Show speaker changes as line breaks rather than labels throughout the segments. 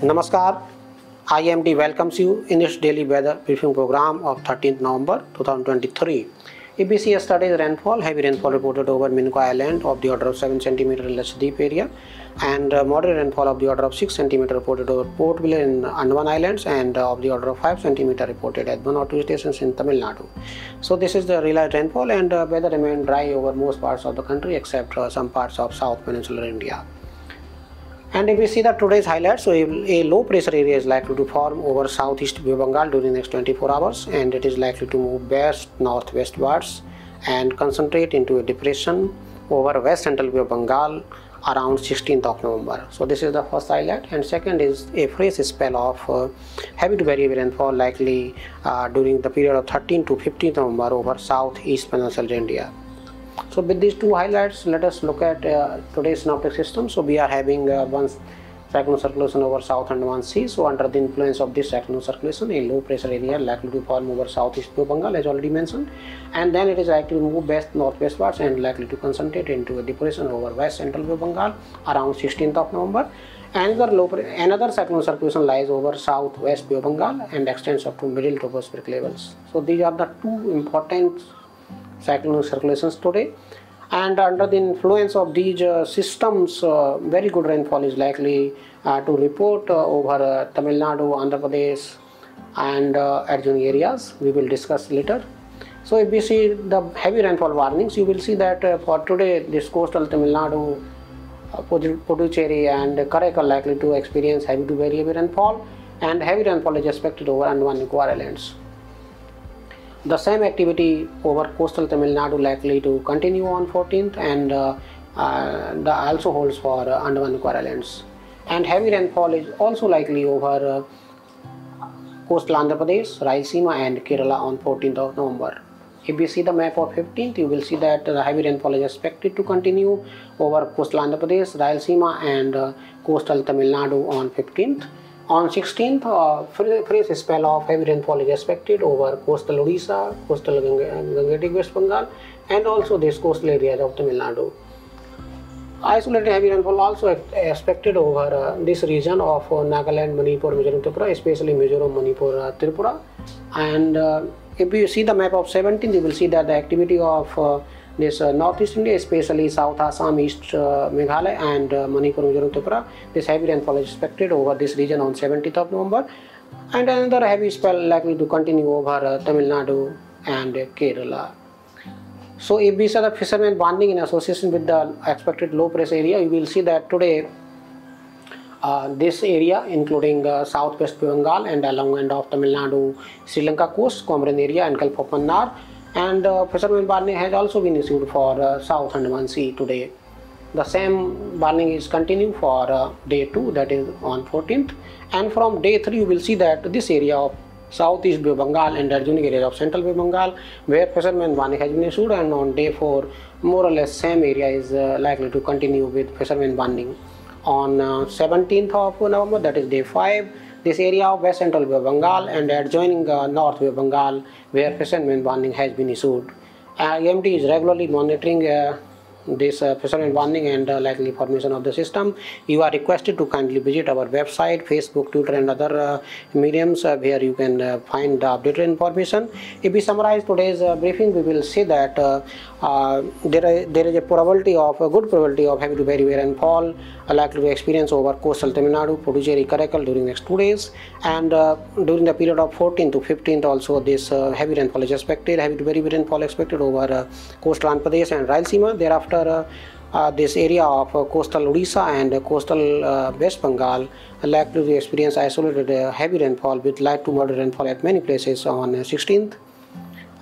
Namaskar. IMD welcomes you in its daily weather briefing program of 13th November 2023. ABC yesterday's rainfall, heavy rainfall reported over Minicoy Island of the order of 7 cm in Lakshadweep area and uh, moderate rainfall of the order of 6 cm reported over Port Blair in Andaman Islands and uh, of the order of 5 cm reported at one or two stations in Tamil Nadu. So this is the realized rainfall and uh, weather remained dry over most parts of the country except uh, some parts of South Peninsular India. And if we see that today's highlights, so a, low pressure area is likely to form over southeast Bengal during the next 24 hours and it is likely to move west northwestwards and concentrate into a depression over west central Bengal around 16th of November. So this is the first highlight and second is a fresh spell of uh, heavy to very heavy rainfall likely uh, during the period of 13 to 15th November over southeast peninsular India. So with these two highlights, let us look at uh, today's synoptic system. So we are having uh, one cyclone circulation over South Andaman Sea. So under the influence of this cyclone circulation, a low pressure area likely to form over southeast Bengal as already mentioned. And then it is likely to move west northwestwards and likely to concentrate into a depression over west central Bengal around 16th of November. Another low another cyclone circulation lies over southwest Bengal and extends up to middle tropospheric levels. So these are the two important circulations today. And under the influence of these uh, systems uh, very good rainfall is likely uh, to report uh, over uh, Tamil Nadu, Andhra Pradesh and uh, adjoining areas. We will discuss later. So if we see the heavy rainfall warnings you will see that for today this coastal Tamil Nadu Puducherry and Karaikal likely to experience heavy to very heavy rainfall. And heavy rainfall is expected over Andaman Nicobar Islands the same activity over coastal Tamil Nadu likely to continue on 14th and uh, uh, also holds for uh, Andaman Nicobar Islands. And heavy rainfall is also likely over uh, coastal Andhra Pradesh, Rayalaseema and Kerala on 14th of November. If we see the map of 15th, you will see that the heavy rainfall is expected to continue over coastal Andhra Pradesh, Rayalaseema and uh, coastal Tamil Nadu on 15th. On 16th, uh, fresh spell of heavy rainfall is expected over coastal Odisha, coastal Gangetic West Bengal, and also this coastal areas of Tamil Nadu. Isolated heavy rainfall also expected over uh, this region of uh, Nagaland, Manipur, Mizoram, Tripura, especially Mizoram, Manipur, uh, Tripura. And uh, if you see the map of 17th, you will see that the activity of uh, this uh, northeast India, especially South Assam, East uh, Meghalaya and uh, Manipur, Mizoram. This heavy rainfall is expected over this region on 17th of November and another heavy spell likely to continue over uh, Tamil Nadu and Kerala. So if we see the fishermen bonding in association with the expected low pressure area, you will see that today uh, this area including uh, southwest Bengal and along end of Tamil Nadu, Sri Lanka coast, Comorin area and Gulf of and uh, fisherman warning has also been issued for uh, South Andaman Sea today. The same warning is continuing for uh, day 2 that is on 14th and from day 3 you will see that this area of southeast Bay Bengal and adjoining area of central Bay Bengal where fisherman warning has been issued and on day 4 more or less same area is uh, likely to continue with fisherman warning. On 17th uh, of November that is day 5 this area of west central Bay Bengal and adjoining uh, north Bay Bengal where fisherman warning has been issued. Uh, IMD is regularly monitoring uh, this uh, fisherman warning and uh, likely formation of the system. You are requested to kindly visit our website, Facebook, Twitter and other uh, mediums uh, where you can uh, find the updated information. If we summarize today's briefing, we will see that there, are, there is a probability of a good probability of heavy to very heavy rainfall likely to experience over coastal Tamil Nadu, Puducherry, Karaikal during next two days and during the period of 14th to 15th also this heavy rainfall is expected, heavy to very rainfall expected over coastal Andhra Pradesh and Rayalaseema. Thereafter uh, uh, this area of uh, coastal Odisha and coastal West Bengal likely to experience isolated heavy rainfall with light to moderate rainfall at many places on uh, 16th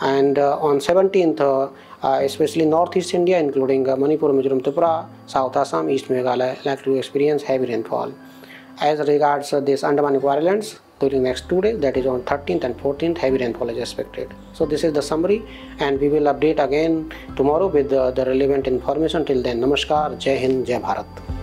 and on 17th uh, especially northeast India including uh, Manipur, Mizoram, Tripura, South Assam, East Meghalaya likely to experience heavy rainfall. As regards uh, this Andaman Islands during next two days that is on 13th and 14th heavy rainfall is expected. So this is the summary and we will update again tomorrow with uh, the relevant information till then. Namaskar, Jai Hind, Jai Bharat.